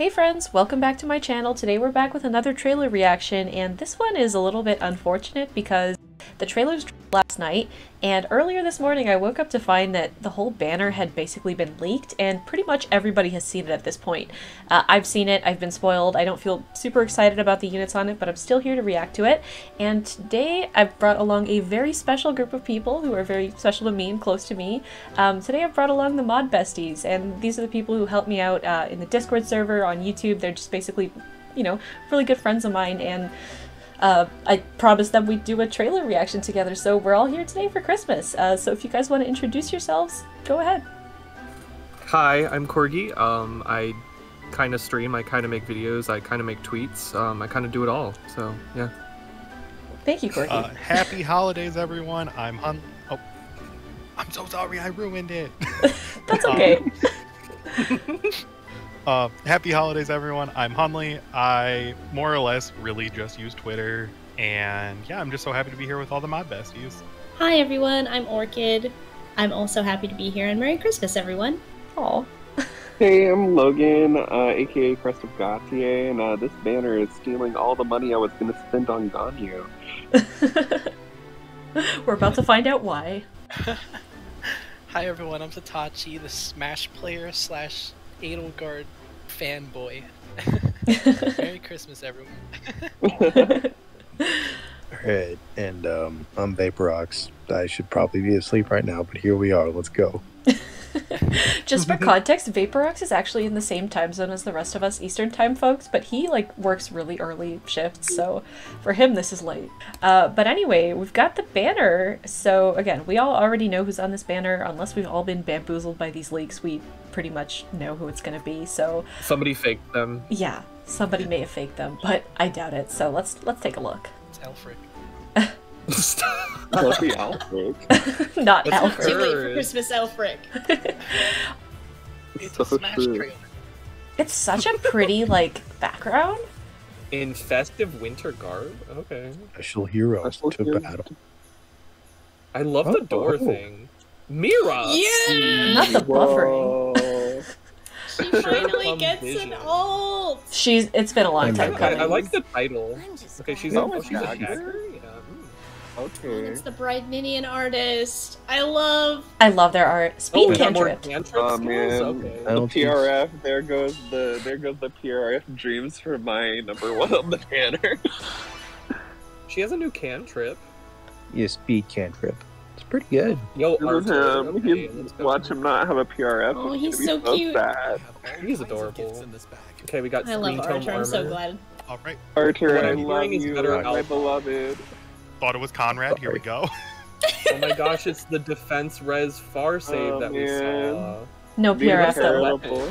Hey friends, welcome back to my channel. Today we're back with another trailer reaction and this one is a little bit unfortunate because the trailers last night and earlier this morning I woke up to find that the whole banner had basically been leaked and pretty much everybody has seen it at this point. Uh, I've seen it, I've been spoiled, I don't feel super excited about the units on it but I'm still here to react to it and today I've brought along a very special group of people who are very special to me and close to me. Um, today I've brought along the mod besties and these are the people who help me out uh, in the Discord server on YouTube. They're just basically you know, really good friends of mine and uh, I promised them we'd do a trailer reaction together, so we're all here today for Christmas. Uh, so if you guys want to introduce yourselves, go ahead. Hi, I'm Corgi. Um, I kind of stream, I kind of make videos, I kind of make tweets, um, I kind of do it all. So, yeah. Thank you, Corgi. Uh, happy holidays, everyone. I'm Hun. Oh, I'm so sorry, I ruined it. That's okay. Um, uh, happy holidays, everyone. I'm Hundley. I more or less really just use Twitter, and yeah, I'm just so happy to be here with all the mod besties. Hi everyone, I'm Orchid. I'm also happy to be here, and Merry Christmas, everyone. Aw. Hey, I'm Logan, uh, aka Crest of Gautier, and uh, this banner is stealing all the money I was going to spend on Ganyu. We're about to find out why. Hi everyone, I'm Satachi, the Smash player slash Edelgard fanboy. Merry Christmas, everyone. Alright, and um, I'm Vaporox. I should probably be asleep right now, but here we are. Let's go. Just for context, Vaporox is actually in the same time zone as the rest of us Eastern time folks, but he like works really early shifts, so for him this is late. Uh, but anyway, we've got the banner. So again, we all already know who's on this banner, unless we've all been bamboozled by these leaks. We pretty much know who it's gonna be. So Somebody faked them. yeah, somebody may have faked them, but I doubt it. So let's let's take a look. It's Aelfric. What's the Alfred? Not What's Alfred. Too late for Christmas, Aelfric. It's So a Smash true. trailer. It's such a pretty like background. In festive winter garb? Okay. Special hero Special to heroes. battle. I love the oh, door Oh. thing. Mira! Yeah! Not the buffering. Whoa. She finally gets vision. an ult! She's. It's been a long I'm time I, coming. I like the title. Okay, she's a, Oh, oh, she's a dagger. Dagger? Yeah. mm. It's the Bride Minion artist. I love. I love their art. Speed Oh, we got more cantrip. cantrip Oh man, Okay. The don't think- PRF. There goes the there goes the PRF dreams for my number one on the banner. She has a new cantrip. Yeah, speed cantrip. It's pretty good. Yo, This Artur. him. Okay, He's- go. watch him not have a PRF. Oh, It's he's gonna so cute. Sad. He's adorable. Okay, we got I love Screen Tome Archer. armor. I'm so glad. All right, Archer, What I I'm love is you, better my beloved. Thought it was Conrad. Here we go. Oh my gosh, it's the defense res far save Oh, that we saw. No These are PRF though. heritable.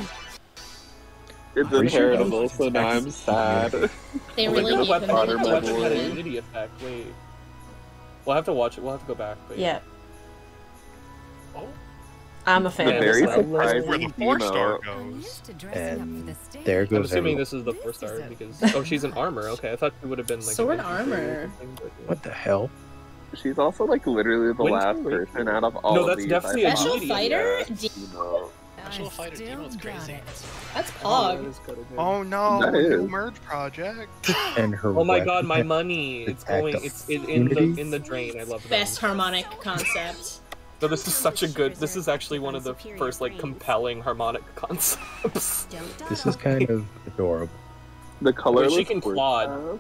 It's Pretty sure inheritable, so now I'm sad. They my really God, gave the weapon, him Water the really my weapon good had a boy. treatment. unity effect. Wait, we'll have to watch it. We'll have to go back. But Yeah, Oh, I'm a fan The of very this. though. surprising Where the four star emote. goes. And there I'm assuming everyone. this is the four star because oh, she's in armor. Okay, I thought it would have been like Sword an armor. something, but, yeah. What the hell? She's also like literally the Winter last person out of all No, that's these. definitely I a. Special fighter? Yeah, D- Emo. Special Fighter Demon's crazy. That's Oh, Pog. that is kinda. Oh no, That new merge project. And her Oh my god, my money! It's going. of It's in, in the in the drain. I love them. Best harmonic concept. So this is such a good. This is actually one of the first like compelling harmonic concepts. This is kind of adorable. The colorless. she can quad.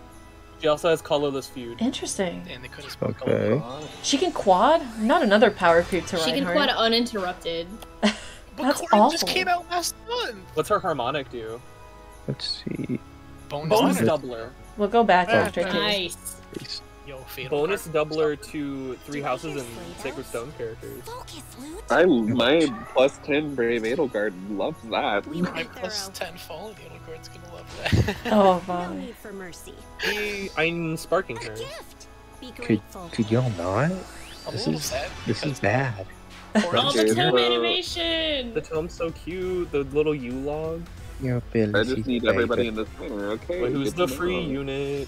She also has colorless feud. Interesting. And they could have Okay. She can quad. Not another power creep to She can Reinhardt. quad uninterrupted. But That's Corrin just came out last month. What's her harmonic do? Let's see. Bonus, Bonus Bonus. doubler. We'll go back Oh. after too. Nice. Please. Yo, Bonus card. doubler to three houses and sacred stone characters. I my plus ten Brave Edelgard loves that. My plus 10 Fallen Edelgard's gonna love that. Oh No my. need for mercy. I'm sparking her. A gift. Be Could could y'all not? I'm This is this is bad. Corrin Oh, the just- tome animation! The tome's so cute. The little Yule log. Your I just need everybody in this banner, okay? Wait, who's the free unit?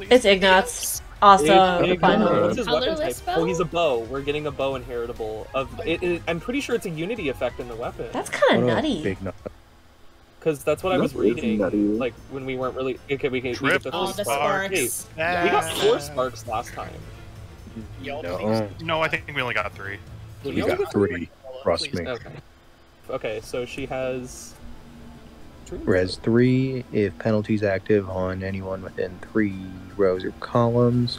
It's Ignatz. Awesome. Big- Finally. What's his weapon type? Bow? Oh, he's a bow. We're getting a bow inheritable. Of it, it, I'm pretty sure it's a unity effect in the weapon. That's kind of nutty. Big nut. because that's what I was reading. Like when we weren't really okay. We can we get the Triple Oh, the sparks. Hey, we got four sparks last time. Y'all No. please. No, I think we only got three. Did We only got three. Trust me. Okay. Okay, so she has. Dream Res 3, if penalties active on anyone within three rows or columns,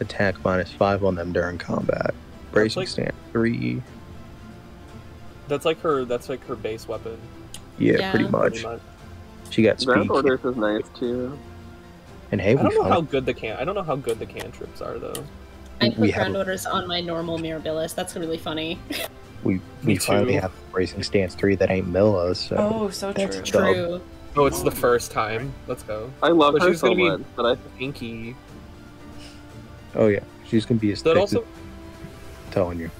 attack minus 5 on them during combat. Bracing like- stance 3. That's like her. That's like her base weapon. Yeah, Yeah. pretty much. Pretty much. She got Ground speed. orders is nice too. And hey, I don't know how good the can. I don't know how good the cantrips are though. I We put have ground orders on my normal Mirabilis. That's really funny. we, Me we finally too. have Bracing Stance 3 that ain't Mila, so. Oh, so That's true. True. Oh, it's the first time. Let's go. I love But her she's so gonna be- much, but I Pinky. Oh, yeah. She's gonna be a. That thick also. as telling you.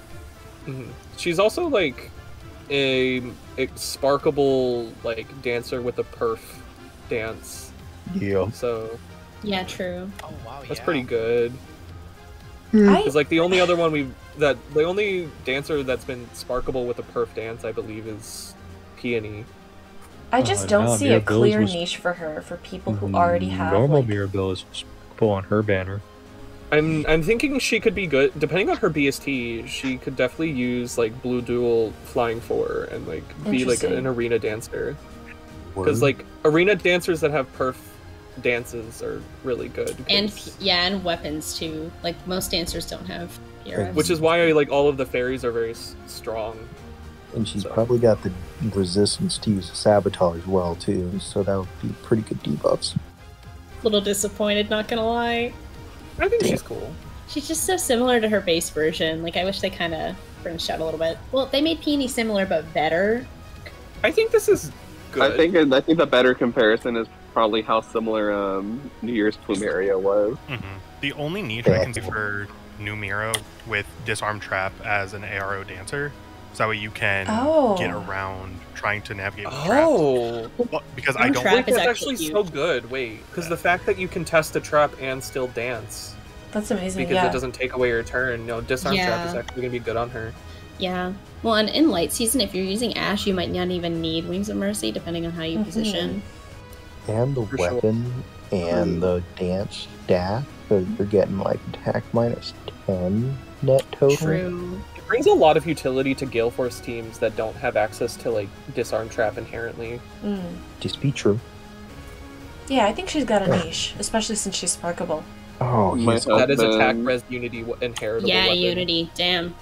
Mhm. She's also like a, a sparkable like dancer with a perf dance. Yeah. So Yeah, true. Oh wow, that's yeah. pretty good. I, Because like the only other one we that the only dancer that's been sparkable with a perf dance, I believe, is Peony. I just Uh, don't no, see a Mirabilis clear was- niche for her for people who already have normal like, Mirabilis was pull on her banner. I'm I'm thinking she could be good depending on her BST. She could definitely use like blue dual flying four and like be like an arena dancer. Because like arena dancers that have perf dances are really good. And 'cause- p- yeah, and weapons too. Like most dancers don't have PRFs. which is why like all of the fairies are very s- strong. And she's So- probably got the resistance to use sabotage well too, so that would be pretty good debuffs. little disappointed, not gonna lie. I think she's cool. She's just so similar to her base version. Like I wish they kind of branched out a little bit. Well, they made Peony similar but better. I think this is good. I think I think the better comparison is probably how similar um, New Year's Plumeria was. hmm The only niche I can see for New Miro with Disarm Trap as an ARO dancer, so that way you can Oh. get around trying to navigate with traps. Oh, Well, because Disarm I don't Trap wait, is that's actually actually so good. Wait, because the fact that you can test a trap and still dance That's amazing. because yeah. it doesn't take away your turn. No, disarm trap is actually gonna be good on her. Yeah. Well, and in light season, if you're using Ash, you might not even need Wings of Mercy, depending on how you Mhm. position. And the For sure. weapon and the dance staff, so you're getting like attack minus 10 net total. True. It brings a lot of utility to Gale Force teams that don't have access to like disarm trap inherently. Mm. Just be true. Yeah, I think she's got a Yeah. niche, especially since she's sparkable. Oh, My yes. That is attack husband- res unity w- inheritable. Yeah, weapon. Unity. Damn.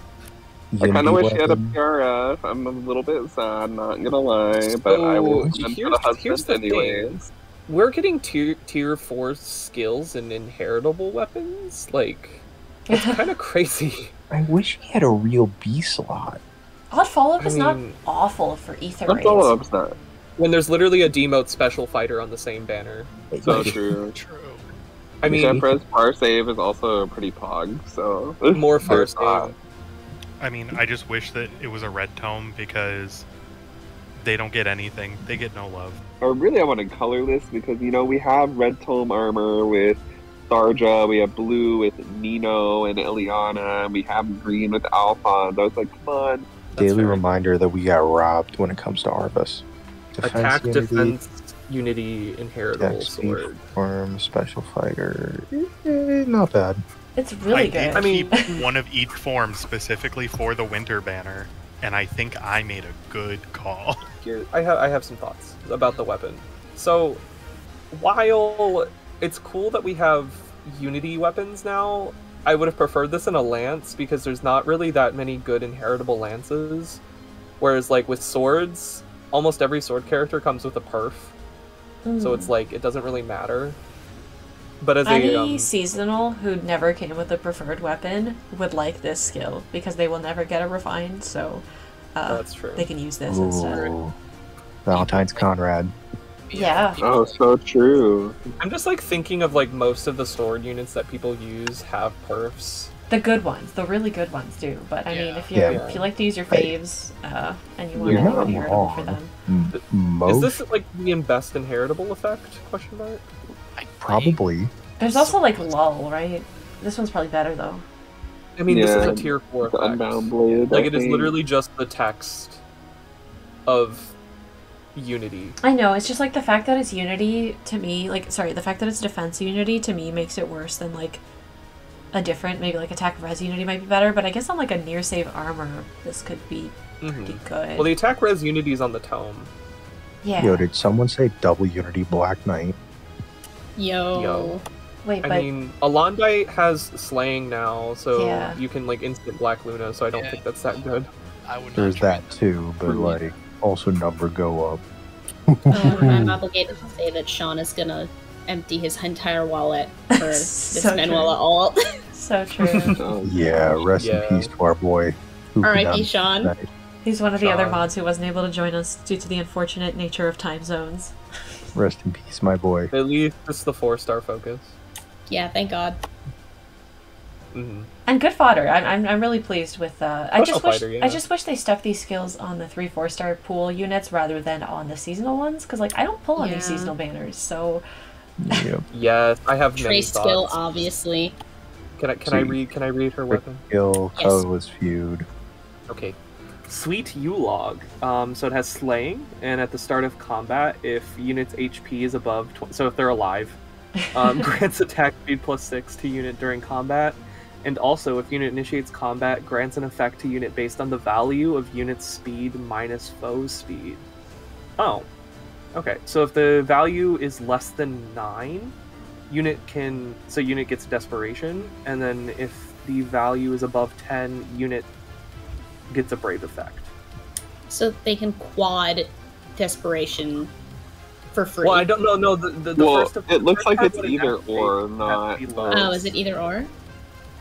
I kind of Unity wish she had a weapon. PRF. I'm a little bit sad, not gonna lie, but I will send for here's- the husband here's the thing. anyways. We're getting tier tier four skills and inheritable weapons. Like it's kind of crazy. I wish he had a real B slot. Odd follow up I is not awful for ether That's raids. all up's not. When there's literally a demote special fighter on the same banner. So true. True. I mean, Jeffrez par save is also a pretty pog, so more far save. I mean, I just wish that it was a red tome because they don't get anything. They get no love. Or really, I wanted colorless because you know we have red tome armor with Sarja, we have blue with Nino and Eliana, and we have green with Alphonse. I was like, come on. That's Daily fair. reminder that we got robbed when it comes to Arvis. Attack, unity, defense, unity, inheritable attack, sword. form, special fighter. Eh, not bad. It's really I good. did I mean- keep one of each form specifically for the winter banner, and I think I made a good call. Here, I have I have some thoughts about the weapon. So, while it's cool that we have unity weapons now, I would have preferred this in a lance because there's not really that many good inheritable lances. Whereas, like with swords, almost every sword character comes with a perf, so Mm. it's like it doesn't really matter. But as Any a um, seasonal who never came with a preferred weapon would like this skill because they will never get a refined, so uh, that's true. they can use this instead. Valentine's Conrad. Yeah. Oh, so true. I'm just like thinking of like most of the sword units that people use have perfs. The good ones, the really good ones do. But I mean, if you Yeah. if you like to use your faves uh, and you want You're to not inheritable for them, M- Is this like the best inheritable effect? Question mark. Probably. there's also like lull, right? This one's probably better though. I mean, this is a tier four effect. Unbound Blade. Like I it is literally just the text of Unity. I know, it's just like the fact that it's Unity to me, like, sorry, the fact that it's defense Unity to me makes it worse than, like, a different, maybe like attack res Unity might be better, but I guess on, like, a near save armor, this could be hmm pretty good. Well, the attack res Unity is on the tome. yeah. Yo, did someone say double Unity Black Knight? Yo. Yo. Wait, I but mean, Alondite has slaying now, so Yeah. you can like instant Black Luna. So I don't Yeah. think that's that good. I would There's that too, but like also number go up. Um, I'm obligated to say that Sean is gonna empty his entire wallet for this So Manuela true. alt. so true. Oh, Yeah, rest Yeah. in peace to our boy. who could R.I.P. Sean. Night. He's one of the other mods who wasn't able to join us due to the unfortunate nature of time zones. Rest in peace, my boy. At least it's the four star focus. Yeah, thank God. hmm And good fodder. I'm, I'm, I'm really pleased with. Uh, I just wish fighter, yeah. I just wish they stuck these skills on the three four star pool units rather than on the seasonal ones because like I don't pull on these seasonal banners. So Yep. Yes, I have many Trace skill, thoughts. obviously. Can I can I read can I read her weapon? Kill, Yes. colorless feud. Okay. Sweet Yule Log. Um, so it has slaying, and at the start of combat, if unit's HP is above, tw- so if they're alive, um, grants attack speed plus six to unit during combat, and also if unit initiates combat, grants an effect to unit based on the value of unit's speed minus foe's speed. Oh, okay. So if the value is less than nine, unit can so unit gets desperation, and then if the value is above ten, unit gets a brave effect. So they can quad desperation for free. Well, I don't know. No, the, the, the Well, first. it looks first like it's either or, not to be low. Oh, is it either or?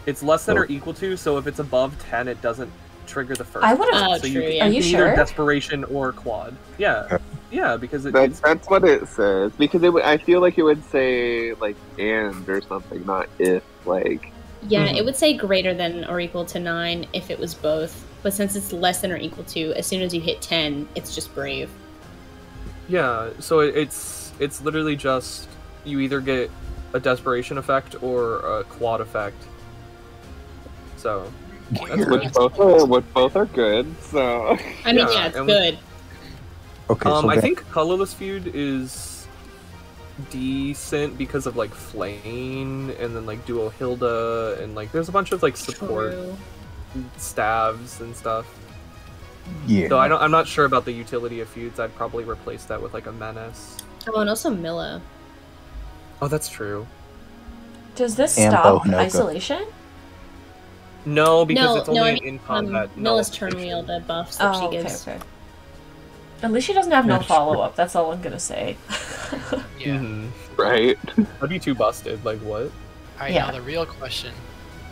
It's less than Oh. or equal to. So if it's above ten, it doesn't trigger the first. I would've- one. Oh, so true, you, yeah. Are you sure? Either desperation or quad. Yeah, yeah, because it, That's that's what it says because it. would- I feel like it would say like and or something, not if. Like Yeah, Mhm. it would say greater than or equal to nine if it was both. But since it's less than or equal to, as soon as you hit ten, it's just brave. yeah. So it, it's it's literally just you either get a desperation effect or a quad effect. So that's which both are which both are good. So I mean, Yeah, yeah, it's and we- good. Okay, Um, so I that- think colorless feud is decent because of like Flame and then like Duo Hilda and like there's a bunch of like support True. stabs and stuff. yeah. So I don't, I'm not sure about the utility of feuds. I'd probably replace that with like a menace. Oh, and also Mila. Oh, that's true. does this And stop Bohnoka. isolation? No, because No, it's no, only I an in Um, combat. Mila's turn wheel, the buffs that Oh, she okay, gives. okay. At least she doesn't have no follow up. That's all I'm gonna say. Yeah. Mhm. right. That'd be too busted. Like what? Alright, Yeah. now the real question.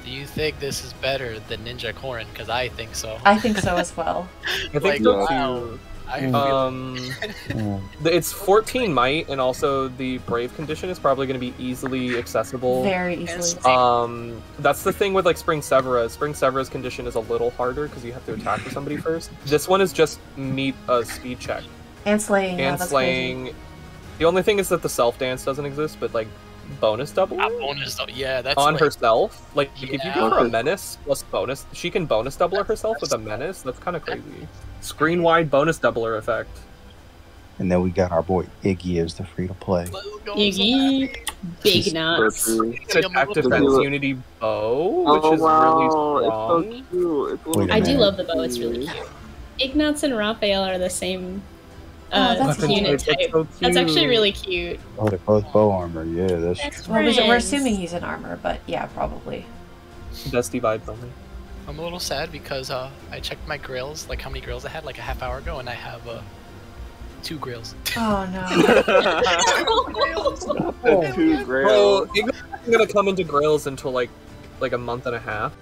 Do you think this is better than Ninja Corrin? Because I think so. I think so as well. I think Like, so wow. Too. I feel Um, Mm. it's 14 might, and also the brave condition is probably going to be easily accessible. Very easily. Um, that's the thing with like Spring Severa. Spring Severa's condition is a little harder because you have to attack with somebody first. This one is just meet a speed check And slaying. yeah, and that's slaying. The only thing is that the self dance doesn't exist, but like bonus double Ah, bonus though. Yeah, that's on like, herself. Like if you Yeah. give her a menace plus bonus, she can bonus double herself with a menace. That's kind of crazy. Screen wide bonus doubler effect. And then we got our boy Iggy as the free to play. Iggy. Big She's nuts. Mercury. An attack defense it- unity bow, which oh is wow, really it's strong. so cute. It's a little Wait a I do minute. love the bow. It's really cute. Ignatz and Raphael are the same uh, Oh, that's Weapon cute. unit type, type. so That's actually really cute. Oh, they're both bow armor. Yeah, that's That's Well, we're, we're assuming he's in armor, but yeah, probably. Dusty vibes only. I'm a little sad because uh, I checked my grills, like how many grills I had, like a half hour ago, and I have uh, two grills. Oh no. Two grails. Well, Ignorance isn't gonna come into Grails until like like a month and a half.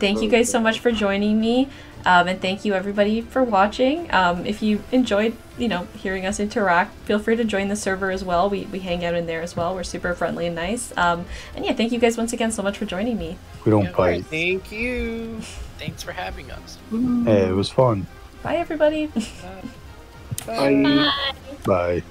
Thank you guys so much for joining me, um, and thank you everybody for watching. Um, if you enjoyed, you know, hearing us interact, feel free to join the server as well. We, we hang out in there as well. We're super friendly and nice. Um, and yeah, thank you guys once again so much for joining me. We don't Yeah, bite. Thank you. Thanks for having us. Hey, it was fun. Bye everybody. Bye. Bye. Bye.